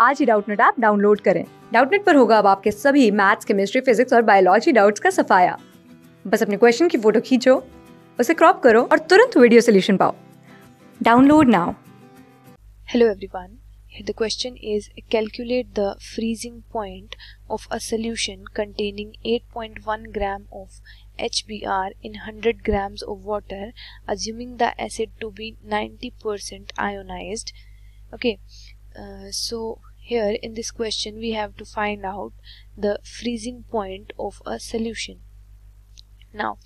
आज ही Doubtnut app download करें। डाउटनेट पर होगा अब आपके सभी मैथ्स, केमिस्ट्री, फिजिक्स और बायोलॉजी डाउट्स का सफाया। बस अपने क्वेश्चन की फ़ोटो खींचो, उसे क्रॉप करो और तुरंत वीडियो सोल्यूशन पाओ। Download now. Hello everyone the question is calculate the freezing point of a solution containing 8.1 gram of H B R in hundred grams of water assuming the acid to be ninety percent ionise okay so here in this question we have to find out the freezing point of a solution. Now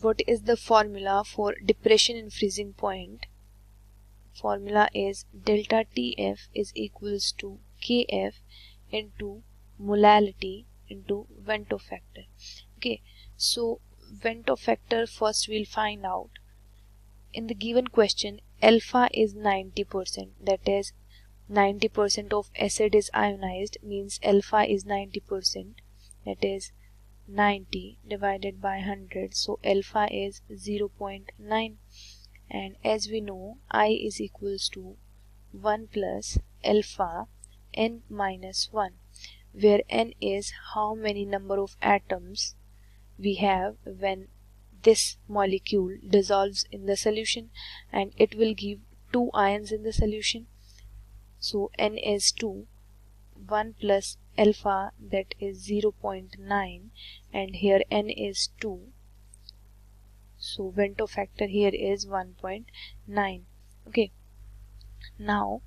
what is the formula for depression in freezing point? formula is delta TF is equals to KF into molality into van 't Hoff factor. Okay, so van 't Hoff factor first we'll find out. In the given question, alpha is 90%, that is 90% of acid is ionized means alpha is 90%, that is 90 divided by 100, so alpha is 0.9 and as we know i is equals to 1 plus alpha n minus 1 where n is how many number of atoms we have when this molecule dissolves in the solution. And it will give two ions in the solution so n is 2 1 plus alpha that is 0.9 and here n is 2 so van 't Hoff factor here is 1.9 okay. Now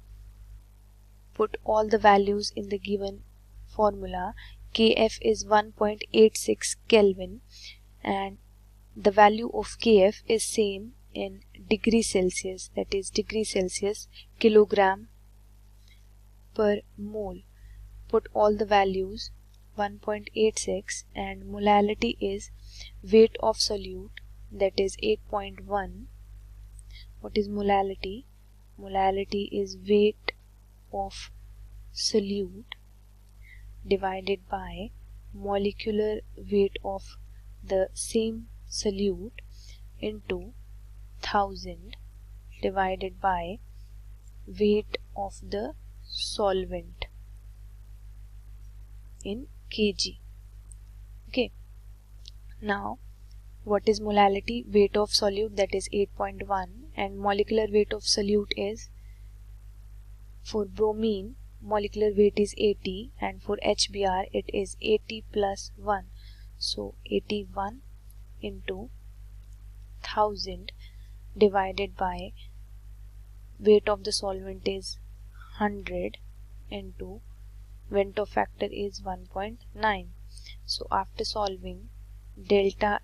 put all the values in the given formula. Kf is 1.86 kelvin. And the value of kf is same in degree celsius that is degree celsius kilogram per mole. Put all the values 1.86 and molality is weight of solute that is 8.1 what is molality? Molality is weight of solute divided by molecular weight of the same solute into 1000 divided by weight of the solvent in kg. Okay. Now what is molality? Weight of solute that is 8.1 and molecular weight of solute is for bromine molecular weight is 80 and for HBr it is 80 plus 1 so 81 into 1000 divided by weight of the solvent is 100 into van 't Hoff factor is 1.9 so after solving delta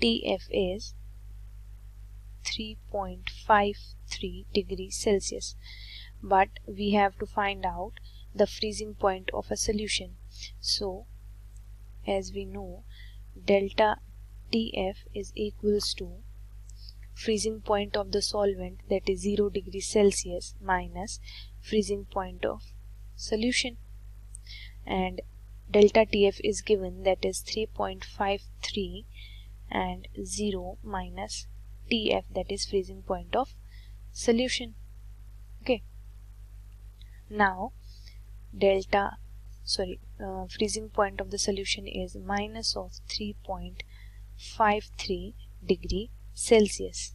TF is 3.53 degrees Celsius. But we have to find out the freezing point of a solution. So as we know delta TF is equals to freezing point of the solvent that is 0 degrees Celsius minus freezing point of solution. And delta TF is given that is 3.53 and 0 minus TF that is freezing point of solution. Okay. Now delta sorry uh, freezing point of the solution is minus of 3.53 degree Celsius